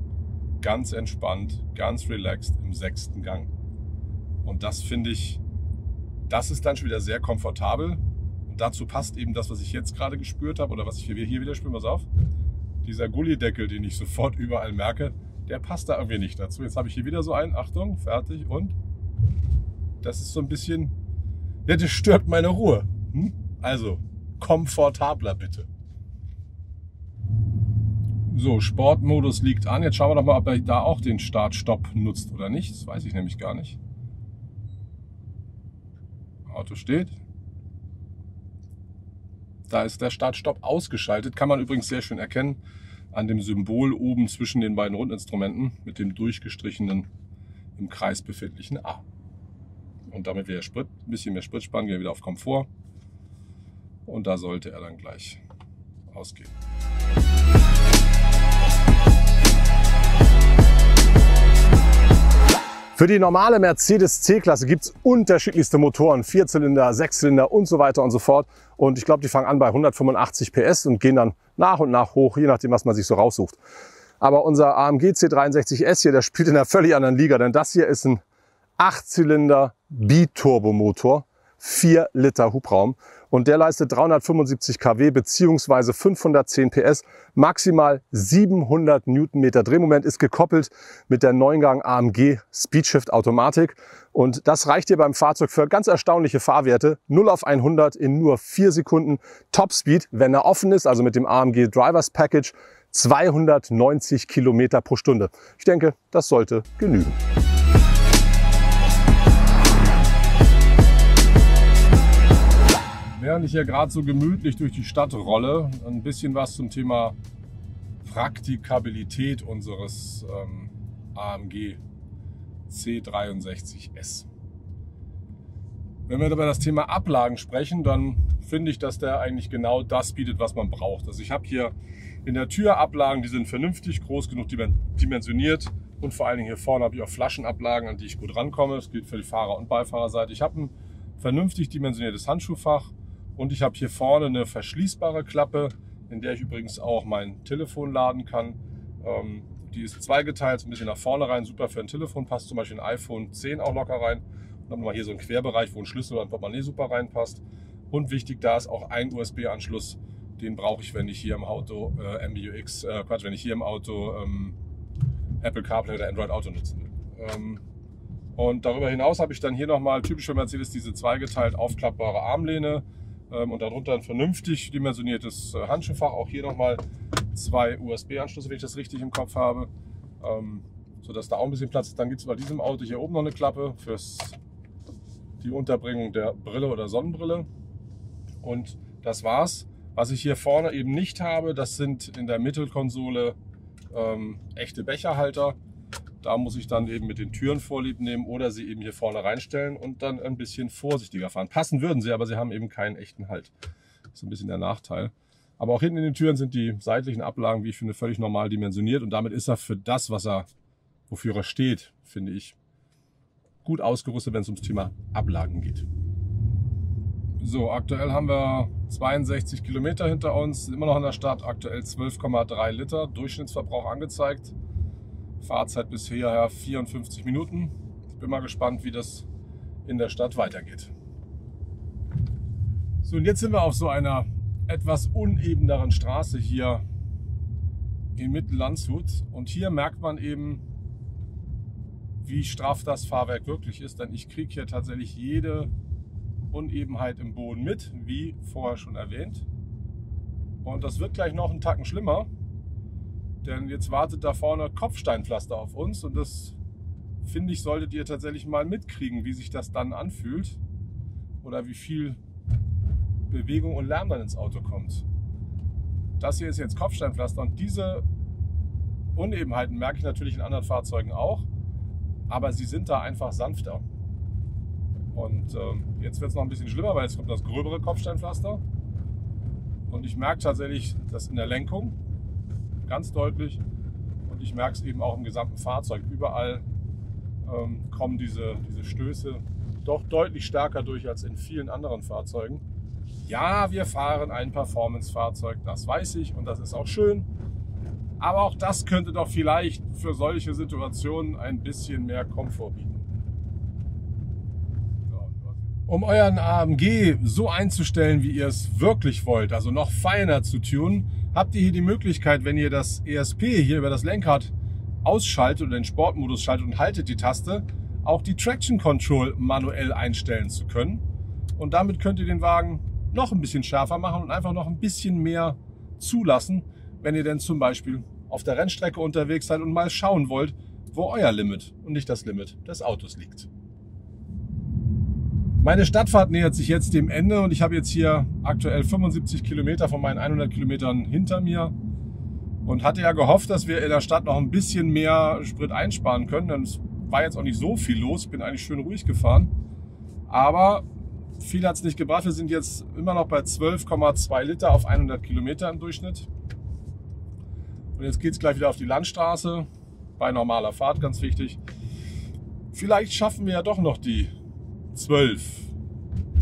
ganz entspannt, ganz relaxed im sechsten Gang. Und das finde ich, das ist dann schon wieder sehr komfortabel. Und dazu passt eben das, was ich jetzt gerade gespürt habe oder was ich hier, wieder spüre. Pass auf. Dieser Gullideckel, den ich sofort überall merke, der passt da irgendwie nicht dazu. Jetzt habe ich hier wieder so einen. Achtung, fertig und das ist so ein bisschen, ja, das stört meine Ruhe. Hm? Also, komfortabler bitte. So, Sportmodus liegt an. Jetzt schauen wir doch mal, ob er da auch den Start-Stopp nutzt oder nicht. Das weiß ich nämlich gar nicht. Auto steht. Da ist der Start-Stopp ausgeschaltet. Kann man übrigens sehr schön erkennen an dem Symbol oben zwischen den beiden Rundinstrumenten mit dem durchgestrichenen, im Kreis befindlichen A. Und damit wir Sprit, ein bisschen mehr Sprit sparen, gehen wir wieder auf Komfort. Und da sollte er dann gleich ausgehen. Für die normale Mercedes C-Klasse gibt es unterschiedlichste Motoren, Vierzylinder, Sechszylinder und so weiter und so fort. Und ich glaube, die fangen an bei 185 PS und gehen dann nach und nach hoch, je nachdem, was man sich so raussucht. Aber unser AMG C63S hier, der spielt in einer völlig anderen Liga, denn das hier ist ein Achtzylinder Biturbomotor, 4 Liter Hubraum und der leistet 375 kW bzw. 510 PS, maximal 700 Newtonmeter Drehmoment, ist gekoppelt mit der 9-Gang AMG Speedshift Automatik und das reicht hier beim Fahrzeug für ganz erstaunliche Fahrwerte. 0 auf 100 in nur 4 Sekunden, Topspeed, wenn er offen ist, also mit dem AMG Drivers Package, 290 Kilometer pro Stunde. Ich denke, das sollte genügen. Während ich hier gerade so gemütlich durch die Stadt rolle, ein bisschen was zum Thema Praktikabilität unseres ähm, AMG C63S. Wenn wir über das Thema Ablagen sprechen, dann finde ich, dass der eigentlich genau das bietet, was man braucht. Also ich habe hier in der Tür Ablagen, die sind vernünftig, groß genug dimensioniert und vor allen Dingen hier vorne habe ich auch Flaschenablagen, an die ich gut rankomme. Das gilt für die Fahrer- und Beifahrerseite. Ich habe ein vernünftig dimensioniertes Handschuhfach und ich habe hier vorne eine verschließbare Klappe, in der ich übrigens auch mein Telefon laden kann. Ähm, die ist zweigeteilt, ein bisschen nach vorne rein, super für ein Telefon, passt zum Beispiel ein iPhone 10 auch locker rein. Und dann haben hier so einen Querbereich, wo ein Schlüssel oder ein Portemonnaie super reinpasst. Und wichtig, da ist auch ein USB-Anschluss, den brauche ich, wenn ich hier im Auto äh, MBUX, äh, Quatsch, wenn ich hier im Auto ähm, Apple CarPlay oder Android Auto nutzen will. Ähm, und darüber hinaus habe ich dann hier nochmal typisch für Mercedes diese zweigeteilt aufklappbare Armlehne und darunter ein vernünftig dimensioniertes äh, Handschuhfach. Auch hier nochmal zwei USB-Anschlüsse, wenn ich das richtig im Kopf habe, ähm, sodass da auch ein bisschen Platz ist. Dann gibt es bei diesem Auto hier oben noch eine Klappe für die Unterbringung der Brille oder Sonnenbrille. Und das war's. Was ich hier vorne eben nicht habe, das sind in der Mittelkonsole ähm, echte Becherhalter. Da muss ich dann eben mit den Türen Vorlieb nehmen oder sie eben hier vorne reinstellen und dann ein bisschen vorsichtiger fahren. Passen würden sie, aber sie haben eben keinen echten Halt. Das ist ein bisschen der Nachteil. Aber auch hinten in den Türen sind die seitlichen Ablagen, wie ich finde, völlig normal dimensioniert und damit ist er für das, was er, wofür er steht, finde ich, gut ausgerüstet, wenn es ums Thema Ablagen geht. So, aktuell haben wir 62 Kilometer hinter uns, immer noch in der Stadt, aktuell 12,3 Liter Durchschnittsverbrauch angezeigt. Fahrzeit bisher 54 Minuten. Ich bin mal gespannt, wie das in der Stadt weitergeht. So, und jetzt sind wir auf so einer etwas unebeneren Straße hier in Mittellandshut. Und hier merkt man eben, wie straff das Fahrwerk wirklich ist, denn ich kriege hier tatsächlich jede Unebenheit im Boden mit, wie vorher schon erwähnt. Und das wird gleich noch einen Tacken schlimmer, denn jetzt wartet da vorne Kopfsteinpflaster auf uns und das finde ich, solltet ihr tatsächlich mal mitkriegen, wie sich das dann anfühlt oder wie viel Bewegung und Lärm dann ins Auto kommt. Das hier ist jetzt Kopfsteinpflaster und diese Unebenheiten merke ich natürlich in anderen Fahrzeugen auch, aber sie sind da einfach sanfter. Und äh, jetzt wird es noch ein bisschen schlimmer, weil jetzt kommt das gröbere Kopfsteinpflaster. Und ich merke tatsächlich das in der Lenkung ganz deutlich. Und ich merke es eben auch im gesamten Fahrzeug. Überall ähm, kommen diese, diese Stöße doch deutlich stärker durch als in vielen anderen Fahrzeugen. Ja, wir fahren ein Performance-Fahrzeug, das weiß ich und das ist auch schön. Aber auch das könnte doch vielleicht für solche Situationen ein bisschen mehr Komfort bieten. Um euren AMG so einzustellen, wie ihr es wirklich wollt, also noch feiner zu tun, habt ihr hier die Möglichkeit, wenn ihr das ESP hier über das Lenkrad ausschaltet oder den Sportmodus schaltet und haltet die Taste, auch die Traction Control manuell einstellen zu können. Und damit könnt ihr den Wagen noch ein bisschen schärfer machen und einfach noch ein bisschen mehr zulassen, wenn ihr denn zum Beispiel auf der Rennstrecke unterwegs seid und mal schauen wollt, wo euer Limit und nicht das Limit des Autos liegt. Meine Stadtfahrt nähert sich jetzt dem Ende und ich habe jetzt hier aktuell 75 Kilometer von meinen 100 Kilometern hinter mir und hatte ja gehofft, dass wir in der Stadt noch ein bisschen mehr Sprit einsparen können. Denn es war jetzt auch nicht so viel los, bin eigentlich schön ruhig gefahren. Aber viel hat es nicht gebracht. Wir sind jetzt immer noch bei 12,2 Liter auf 100 Kilometer im Durchschnitt. Und jetzt geht es gleich wieder auf die Landstraße. Bei normaler Fahrt, ganz wichtig. Vielleicht schaffen wir ja doch noch die 12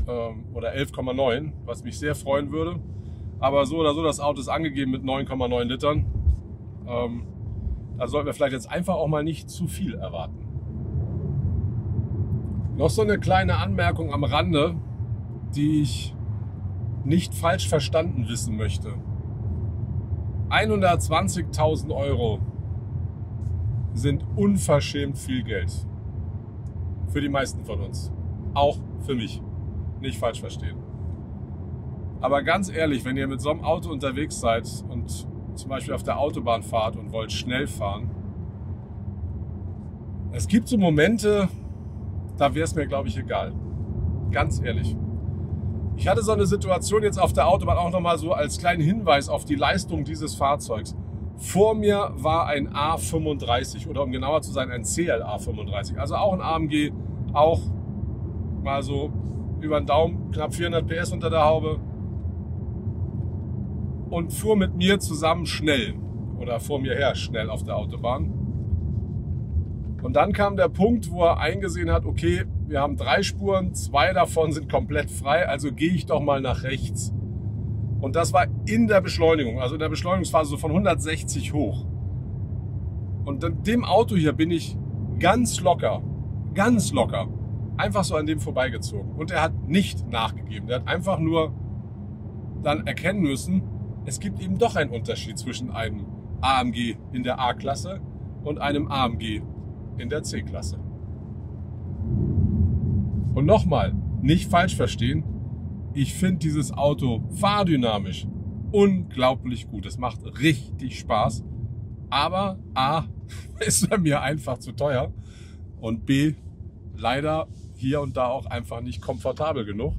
ähm, oder 11,9, was mich sehr freuen würde. Aber so oder so, das Auto ist angegeben mit 9,9 Litern. Ähm, da sollten wir vielleicht jetzt einfach auch mal nicht zu viel erwarten. Noch so eine kleine Anmerkung am Rande die ich nicht falsch verstanden wissen möchte. 120.000 Euro sind unverschämt viel Geld. Für die meisten von uns. Auch für mich. Nicht falsch verstehen. Aber ganz ehrlich, wenn ihr mit so einem Auto unterwegs seid und zum Beispiel auf der Autobahn fahrt und wollt schnell fahren, es gibt so Momente, da wäre es mir, glaube ich, egal. Ganz ehrlich. Ich hatte so eine Situation jetzt auf der Autobahn auch nochmal so als kleinen Hinweis auf die Leistung dieses Fahrzeugs. Vor mir war ein A35 oder um genauer zu sein ein CLA 35, also auch ein AMG, auch mal so über den Daumen, knapp 400 PS unter der Haube und fuhr mit mir zusammen schnell oder vor mir her schnell auf der Autobahn. Und dann kam der Punkt, wo er eingesehen hat, okay, wir haben drei Spuren, zwei davon sind komplett frei, also gehe ich doch mal nach rechts. Und das war in der Beschleunigung, also in der Beschleunigungsphase so von 160 hoch. Und dem Auto hier bin ich ganz locker, ganz locker, einfach so an dem vorbeigezogen. Und er hat nicht nachgegeben. Er hat einfach nur dann erkennen müssen, es gibt eben doch einen Unterschied zwischen einem AMG in der A-Klasse und einem AMG in der C-Klasse. Und nochmal, nicht falsch verstehen, ich finde dieses Auto fahrdynamisch unglaublich gut. Es macht richtig Spaß. Aber A, *laughs* ist er mir einfach zu teuer. Und B, leider hier und da auch einfach nicht komfortabel genug.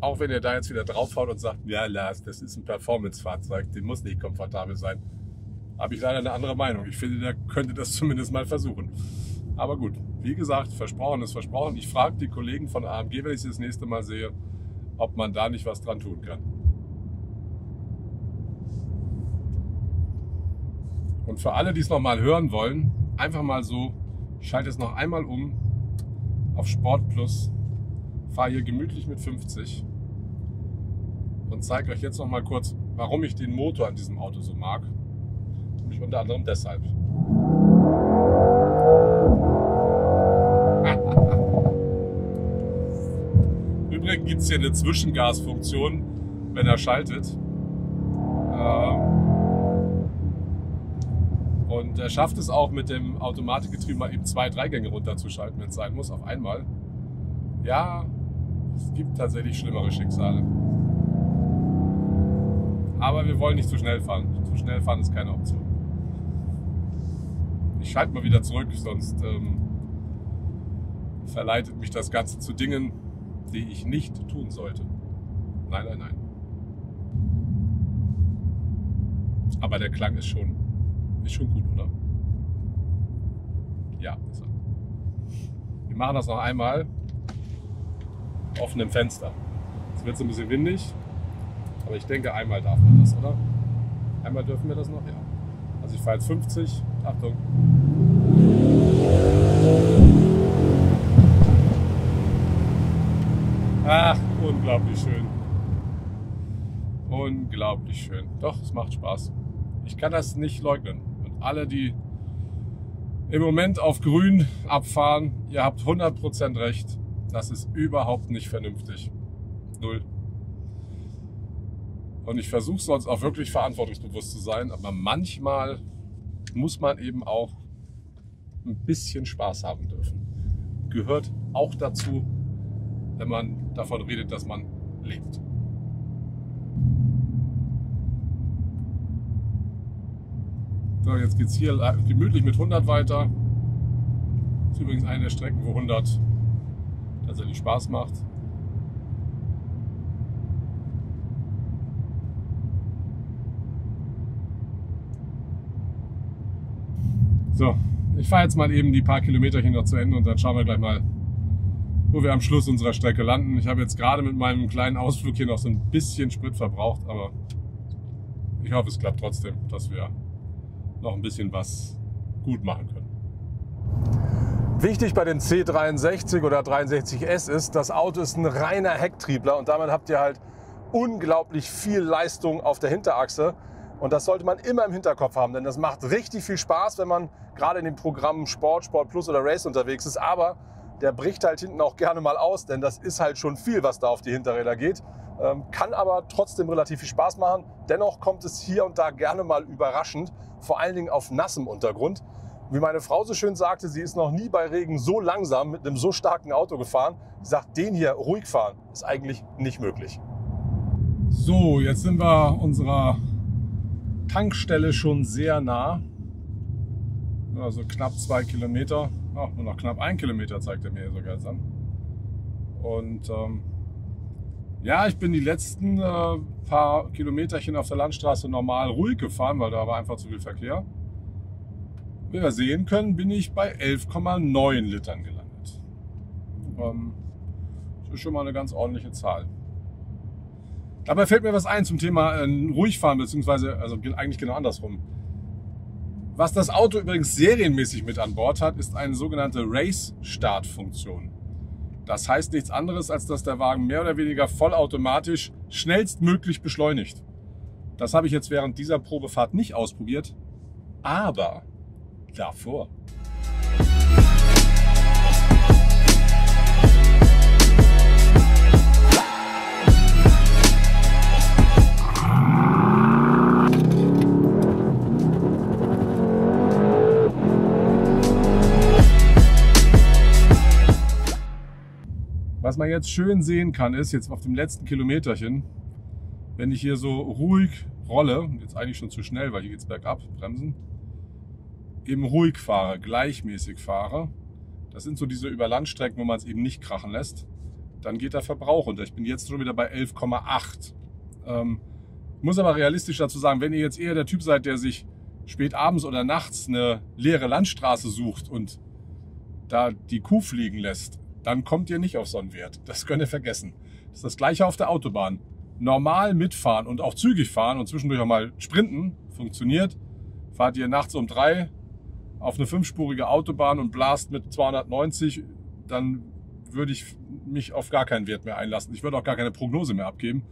Auch wenn ihr da jetzt wieder draufhaut und sagt, ja Lars, das ist ein Performance-Fahrzeug, den muss nicht komfortabel sein. Habe ich leider eine andere Meinung. Ich finde, der könnte das *laughs* zumindest mal versuchen. Aber gut, wie gesagt, versprochen ist versprochen. Ich frage die Kollegen von AMG, wenn ich sie das nächste Mal sehe, ob man da nicht was dran tun kann. Und für alle, die es nochmal hören wollen, einfach mal so, schalte es noch einmal um auf Sport Plus, fahre hier gemütlich mit 50 und zeige euch jetzt nochmal kurz, warum ich den Motor an diesem Auto so mag. Nämlich unter anderem deshalb. *laughs* Übrigens gibt es hier eine Zwischengasfunktion, wenn er schaltet. Ähm, und er schafft es auch mit dem Automatikgetriebe mal eben zwei, drei Gänge runterzuschalten, wenn es sein muss, auf einmal. Ja, es gibt tatsächlich schlimmere Schicksale. Aber wir wollen nicht zu schnell fahren. Zu schnell fahren ist keine Option. Ich schalte mal wieder zurück, sonst ähm, verleitet mich das Ganze zu Dingen, die ich nicht tun sollte. Nein, nein, nein. Aber der Klang ist schon, ist schon gut, oder? Ja, ist er. Wir machen das noch einmal offenem Fenster. Es wird so ein bisschen windig, aber ich denke, einmal darf man das, oder? Einmal dürfen wir das noch, ja. Also ich fahre jetzt 50. Achtung. Ach, unglaublich schön. Unglaublich schön. Doch, es macht Spaß. Ich kann das nicht leugnen. Alle, die im Moment auf grün abfahren, ihr habt 100% recht. Das ist überhaupt nicht vernünftig. Null. Und ich versuche sonst auch wirklich verantwortungsbewusst zu sein, aber manchmal muss man eben auch ein bisschen Spaß haben dürfen. Gehört auch dazu, wenn man davon redet, dass man lebt. So, jetzt geht es hier gemütlich mit 100 weiter. Das ist übrigens eine der Strecken, wo 100 tatsächlich Spaß macht. So, ich fahre jetzt mal eben die paar Kilometerchen noch zu Ende und dann schauen wir gleich mal, wo wir am Schluss unserer Strecke landen. Ich habe jetzt gerade mit meinem kleinen Ausflug hier noch so ein bisschen Sprit verbraucht, aber ich hoffe, es klappt trotzdem, dass wir noch ein bisschen was gut machen können. Wichtig bei den C63 oder 63S ist, das Auto ist ein reiner Hecktriebler und damit habt ihr halt unglaublich viel Leistung auf der Hinterachse. Und das sollte man immer im Hinterkopf haben, denn das macht richtig viel Spaß, wenn man gerade in den Programmen Sport, Sport Plus oder Race unterwegs ist. Aber der bricht halt hinten auch gerne mal aus, denn das ist halt schon viel, was da auf die Hinterräder geht. Ähm, kann aber trotzdem relativ viel Spaß machen. Dennoch kommt es hier und da gerne mal überraschend, vor allen Dingen auf nassem Untergrund. Wie meine Frau so schön sagte, sie ist noch nie bei Regen so langsam mit einem so starken Auto gefahren. Sie sagt, den hier ruhig fahren ist eigentlich nicht möglich. So, jetzt sind wir unserer Tankstelle schon sehr nah. Also knapp zwei Kilometer. Ach, nur noch knapp ein Kilometer zeigt er mir sogar jetzt an. Und ähm, ja, ich bin die letzten äh, paar Kilometerchen auf der Landstraße normal ruhig gefahren, weil da war einfach zu viel Verkehr. Wie wir sehen können, bin ich bei 11,9 Litern gelandet. Ähm, das ist schon mal eine ganz ordentliche Zahl. Dabei fällt mir was ein zum Thema äh, ruhig fahren, beziehungsweise also eigentlich genau andersrum. Was das Auto übrigens serienmäßig mit an Bord hat, ist eine sogenannte Race-Start-Funktion. Das heißt nichts anderes, als dass der Wagen mehr oder weniger vollautomatisch schnellstmöglich beschleunigt. Das habe ich jetzt während dieser Probefahrt nicht ausprobiert, aber davor. Man jetzt schön sehen kann, ist jetzt auf dem letzten Kilometerchen, wenn ich hier so ruhig rolle, jetzt eigentlich schon zu schnell, weil hier geht es bergab, bremsen, eben ruhig fahre, gleichmäßig fahre, das sind so diese Überlandstrecken, wo man es eben nicht krachen lässt, dann geht der Verbrauch runter. Ich bin jetzt schon wieder bei 11,8. Ähm, muss aber realistisch dazu sagen, wenn ihr jetzt eher der Typ seid, der sich spät abends oder nachts eine leere Landstraße sucht und da die Kuh fliegen lässt, dann kommt ihr nicht auf so einen Wert. Das könnt ihr vergessen. Das ist das gleiche auf der Autobahn. Normal mitfahren und auch zügig fahren und zwischendurch auch mal sprinten funktioniert. Fahrt ihr nachts um drei auf eine fünfspurige Autobahn und blast mit 290, dann würde ich mich auf gar keinen Wert mehr einlassen. Ich würde auch gar keine Prognose mehr abgeben.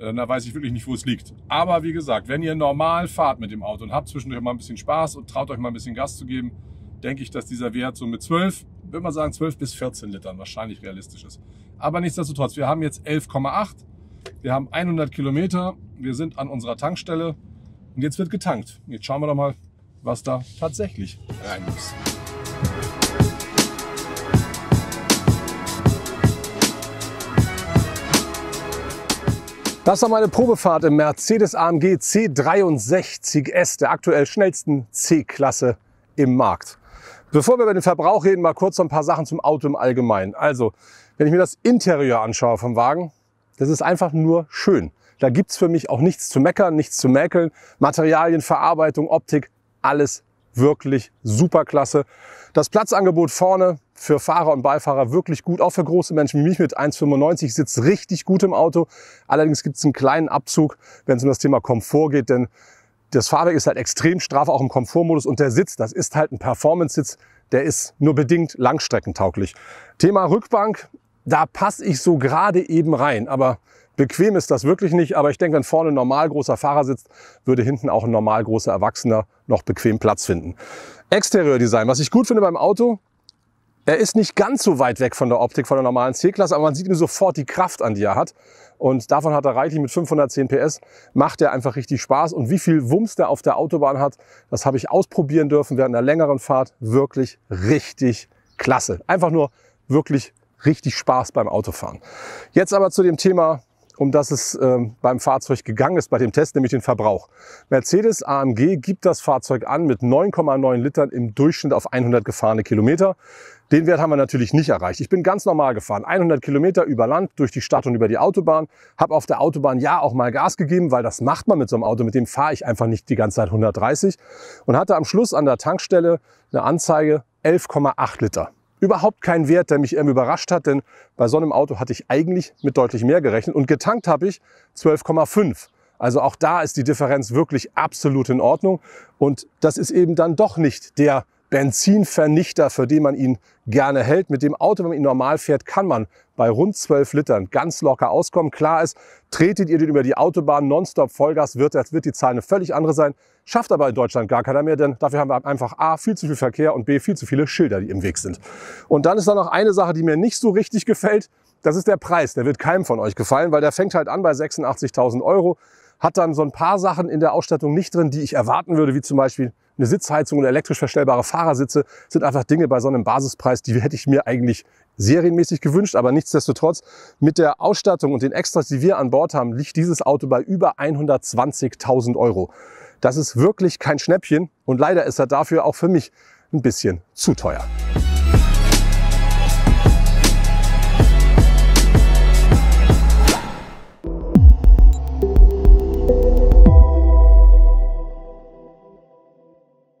Äh, da weiß ich wirklich nicht, wo es liegt. Aber wie gesagt, wenn ihr normal fahrt mit dem Auto und habt zwischendurch mal ein bisschen Spaß und traut euch mal ein bisschen Gas zu geben, denke ich, dass dieser Wert so mit 12, würde man sagen 12 bis 14 Litern wahrscheinlich realistisch ist. Aber nichtsdestotrotz, wir haben jetzt 11,8, wir haben 100 Kilometer, wir sind an unserer Tankstelle und jetzt wird getankt. Jetzt schauen wir doch mal, was da tatsächlich rein muss. Das war meine Probefahrt im Mercedes AMG C63S, der aktuell schnellsten C-Klasse im Markt. Bevor wir über den Verbrauch reden, mal kurz so ein paar Sachen zum Auto im Allgemeinen. Also, wenn ich mir das Interieur anschaue vom Wagen, das ist einfach nur schön. Da gibt's für mich auch nichts zu meckern, nichts zu mäkeln. Materialien, Verarbeitung, Optik, alles wirklich super klasse. Das Platzangebot vorne für Fahrer und Beifahrer wirklich gut, auch für große Menschen wie mich mit 1,95 sitzt richtig gut im Auto. Allerdings gibt es einen kleinen Abzug, wenn es um das Thema Komfort geht, denn das Fahrwerk ist halt extrem straff, auch im Komfortmodus und der Sitz, das ist halt ein Performance-Sitz, der ist nur bedingt langstreckentauglich. Thema Rückbank, da passe ich so gerade eben rein, aber bequem ist das wirklich nicht. Aber ich denke, wenn vorne ein normal großer Fahrer sitzt, würde hinten auch ein normal großer Erwachsener noch bequem Platz finden. Exterieurdesign, was ich gut finde beim Auto, er ist nicht ganz so weit weg von der Optik von der normalen C-Klasse, aber man sieht ihm sofort die Kraft an, die er hat. Und davon hat er reichlich mit 510 PS, macht er einfach richtig Spaß. Und wie viel Wumms der auf der Autobahn hat, das habe ich ausprobieren dürfen während einer längeren Fahrt. Wirklich richtig klasse. Einfach nur wirklich richtig Spaß beim Autofahren. Jetzt aber zu dem Thema, um das es äh, beim Fahrzeug gegangen ist, bei dem Test, nämlich den Verbrauch. Mercedes AMG gibt das Fahrzeug an mit 9,9 Litern im Durchschnitt auf 100 gefahrene Kilometer. Den Wert haben wir natürlich nicht erreicht. Ich bin ganz normal gefahren, 100 Kilometer über Land, durch die Stadt und über die Autobahn. Habe auf der Autobahn ja auch mal Gas gegeben, weil das macht man mit so einem Auto. Mit dem fahre ich einfach nicht die ganze Zeit 130. Und hatte am Schluss an der Tankstelle eine Anzeige 11,8 Liter. Überhaupt kein Wert, der mich irgendwie überrascht hat, denn bei so einem Auto hatte ich eigentlich mit deutlich mehr gerechnet. Und getankt habe ich 12,5. Also auch da ist die Differenz wirklich absolut in Ordnung. Und das ist eben dann doch nicht der Benzinvernichter, für den man ihn gerne hält. Mit dem Auto, wenn man ihn normal fährt, kann man bei rund 12 Litern ganz locker auskommen. Klar ist, tretet ihr den über die Autobahn nonstop Vollgas, wird, wird die Zahl eine völlig andere sein. Schafft aber in Deutschland gar keiner mehr, denn dafür haben wir einfach A, viel zu viel Verkehr und B, viel zu viele Schilder, die im Weg sind. Und dann ist da noch eine Sache, die mir nicht so richtig gefällt. Das ist der Preis. Der wird keinem von euch gefallen, weil der fängt halt an bei 86.000 Euro hat dann so ein paar Sachen in der Ausstattung nicht drin, die ich erwarten würde, wie zum Beispiel eine Sitzheizung oder elektrisch verstellbare Fahrersitze, sind einfach Dinge bei so einem Basispreis, die hätte ich mir eigentlich serienmäßig gewünscht, aber nichtsdestotrotz mit der Ausstattung und den Extras, die wir an Bord haben, liegt dieses Auto bei über 120.000 Euro. Das ist wirklich kein Schnäppchen und leider ist er dafür auch für mich ein bisschen zu teuer.